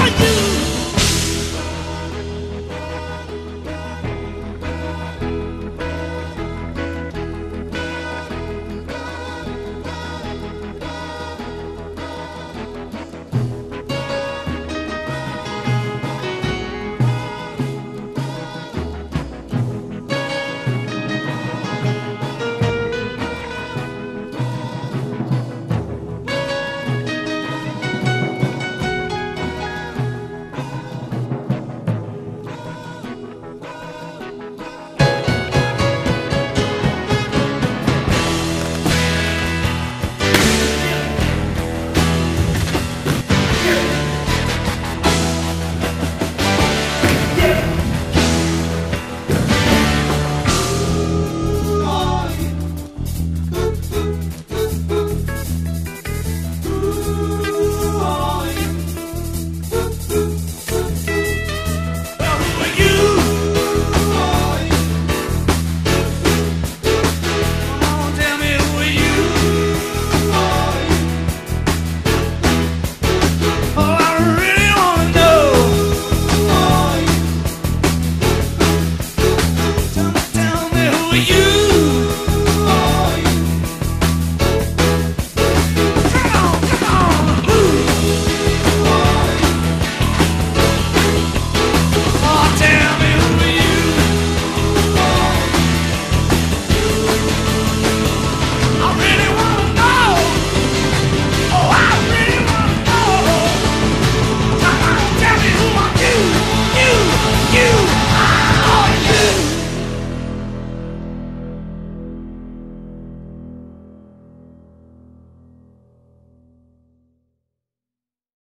are you?